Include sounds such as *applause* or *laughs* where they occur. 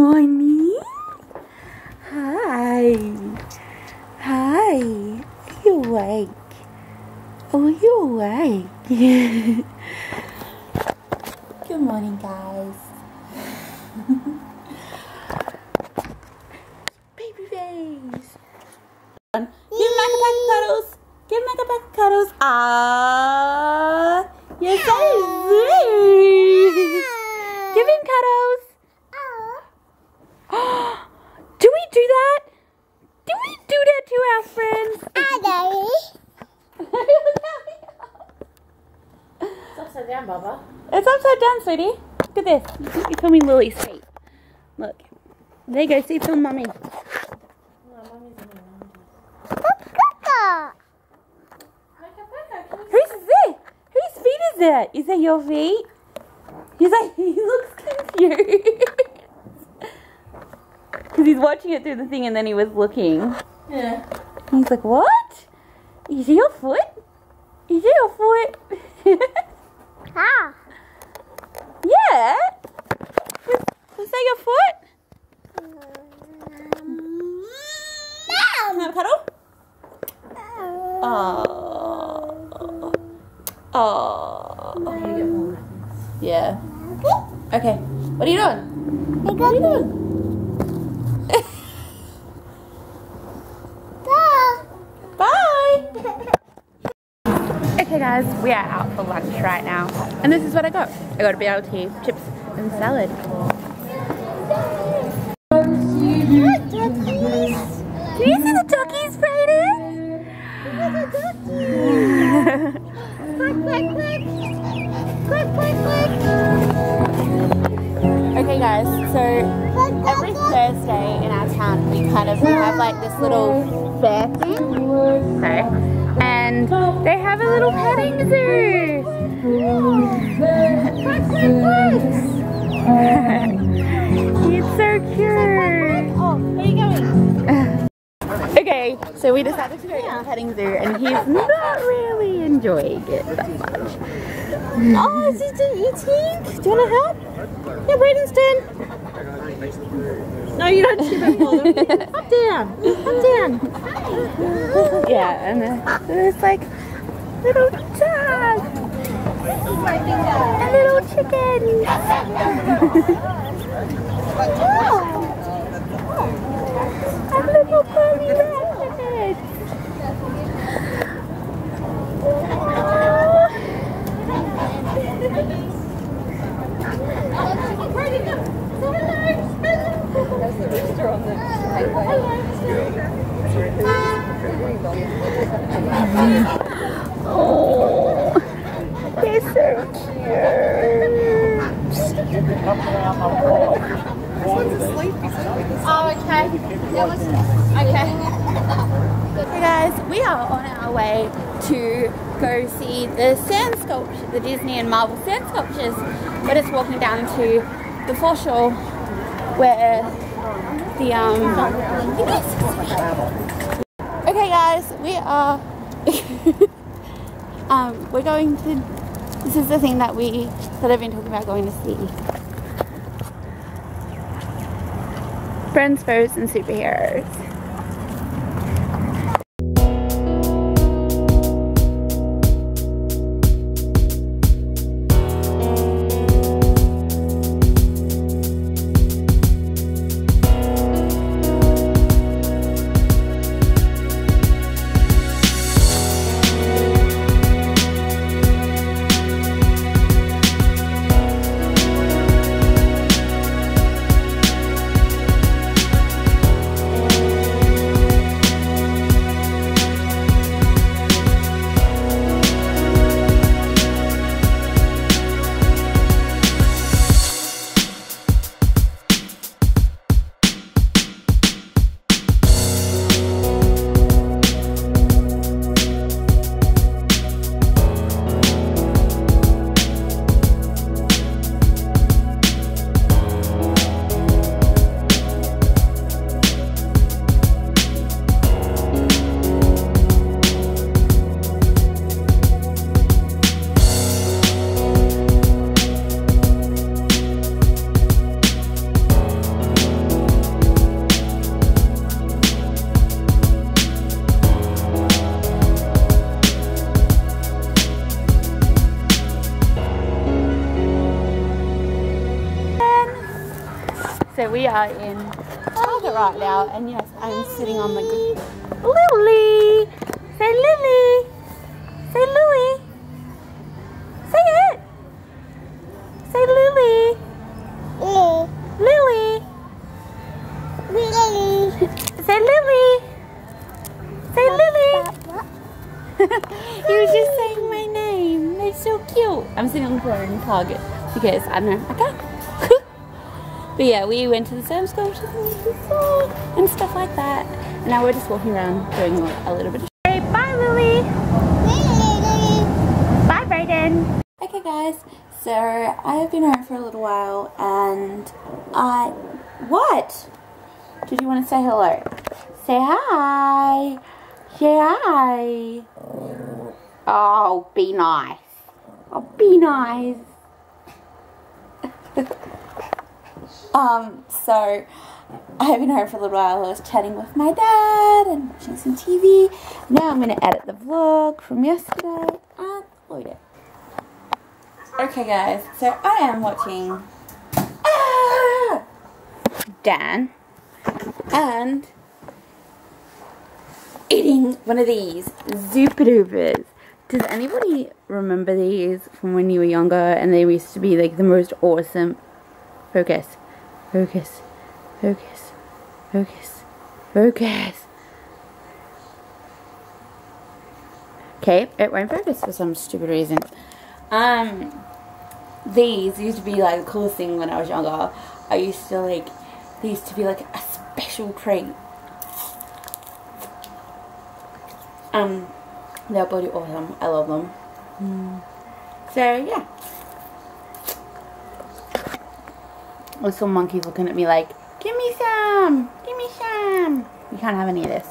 morning. Hi. Hi. Are you awake? Oh, are you awake? *laughs* Good morning, guys. *laughs* Baby face. Give pack of cuddles. Give pack of cuddles. Ah, you're so sweet. Give him cuddles. do we do that? Do we do that to our friends? It's upside down, Bubba. It's upside down, sweetie. Look at this. You're filming Lilly's feet. Look. There you go. See, film mummy. No, mommy's in. Who's there? Whose feet is that? Is that your feet? He's like, *laughs* he looks confused. *laughs* Because he's watching it through the thing and then he was looking. Yeah. He's like, what? Is it your foot? Is it your foot? *laughs* yeah. Was, was that your foot? Can I have a cuddle? Oh. Oh. You get more. Yeah. Okay. What are you doing? What are you doing? Bye. Okay, guys, we are out for lunch right now, and this is what I got. I got a BLT, chips, and salad. Can you see the duckies, Brayden? Okay, guys, so every Thursday in our town, we kind of have like this little fair thing. Okay. And they have a little petting zoo. *laughs* it's so cute. So we decided to go to the petting zoo, and he's not really enjoying it that much. Oh, is he eating? Do you want to help? Yeah, Brayden's turn. No, you don't them bother. *laughs* Up down. Up down. Yeah, and then there's like little duck, and little chickens. *laughs* Oh, they're so cute. Oh, okay. Okay. Hey guys, we are on our way to go see the sand sculpture, the Disney and Marvel sand sculptures. We're just walking down to the foreshore where the um. Okay, guys, we are. *laughs* um, we're going to. This is the thing that we that I've been talking about going to see. Friends, foes, and superheroes. We are in Target right now, and yes, I'm sitting on the Lily. Say Lilly. Say Louie. Say it. Say Lilly. Lilly. Lilly. Say Lilly. Say Lilly. he *laughs* was just saying my name. They're so cute. I'm sitting on the floor in Target because I don't know. I can't. But yeah, we went to the Sam sculptures and stuff like that. And now we're just walking around doing a little bit of. Hey, bye, Lilly. Bye, Brayden. Okay, guys. So I have been home for a little while, and I what? Did you want to say hello? Say hi. Say hi. Oh, be nice. Oh, be nice. Um, so I've been home for a little while. I was chatting with my dad and watching some TV. Now I'm going to edit the vlog from yesterday and upload it. Okay, guys, so I am watching ah, Dan and eating one of these Zooper Doopers. Does anybody remember these from when you were younger and they used to be like the most awesome? Focus, focus, focus, focus, focus. Okay, it won't focus for some stupid reason. Um, these used to be like the coolest thing when I was younger. I used to like, these to be like a special treat. Um, they're bloody awesome. I love them. Mm. So yeah. There's some monkeys looking at me like, give me some, give me some. You can't have any of this.